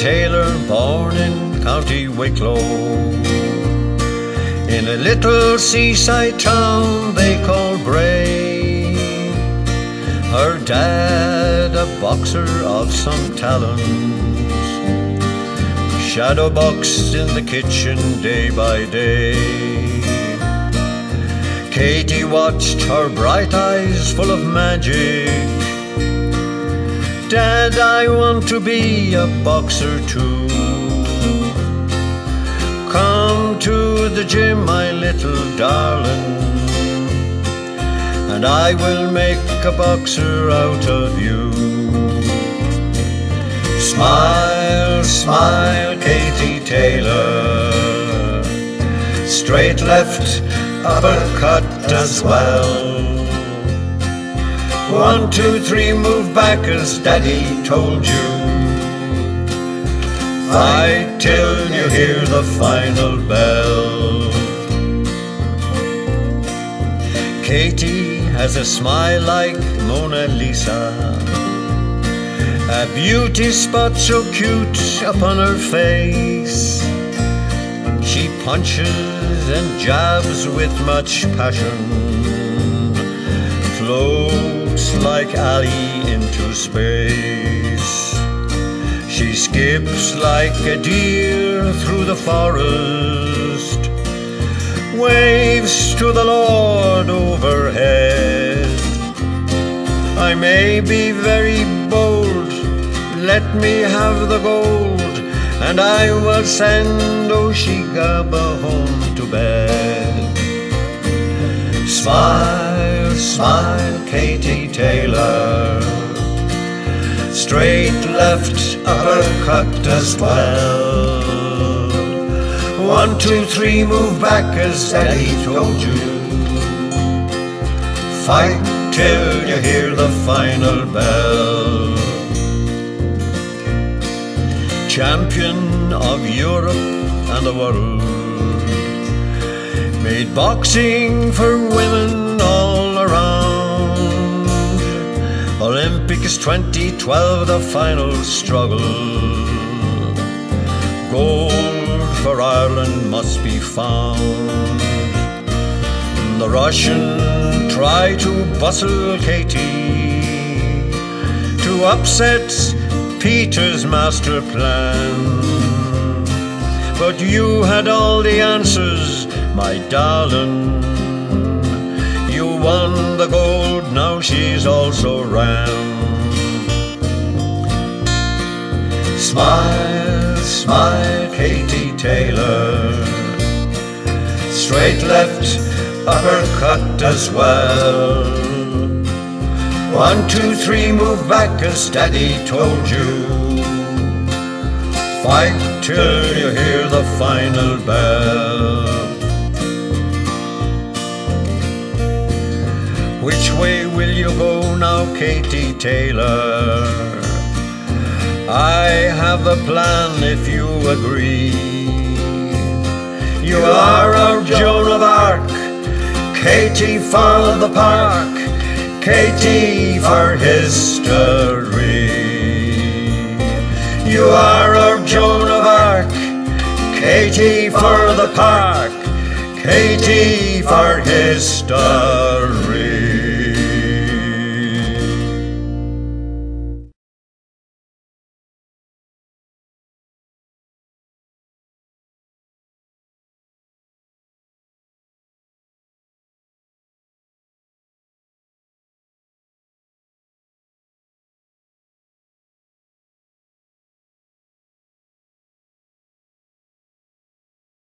Taylor, born in County Wicklow. In a little seaside town they call Bray. Her dad, a boxer of some talent, shadow boxed in the kitchen day by day. Katie watched her bright eyes full of magic. Dad, I want to be a boxer too. Come to the gym, my little darling, and I will make a boxer out of you. Smile, smile, Katie Taylor. Straight left, uppercut as well. One, two, three, move back as daddy told you. Fight till you hear the final bell. Katie has a smile like Mona Lisa. A beauty spot so cute upon her face. She punches and jabs with much passion. Floats like Ali into space. She skips like a deer through the forest. Waves to the Lord overhead. I may be very bold, let me have the gold and I will send Ochigava home to bed. Smile, smile, Katie Taylor. Straight left, uppercut as well. One, two, three, move back as Daddy told you. Fight till you hear the final bell champion of Europe and the world. Made boxing for women 2012, the final struggle. Gold for Ireland must be found. The Russian try to bustle Katie to upset Peter's master plan. But you had all the answers, my darling. You won the gold, now she's also ran. Smile, smile, Katie Taylor. Straight left, uppercut as well. One, two, three, move back as daddy told you. Fight till you hear the final bell. Which way will you go now, Katie Taylor? I have a plan if you agree. You are our Joan of Arc, Katie for the park. Katie for history. You are our Joan of Arc, Katie for the park, Katie for history.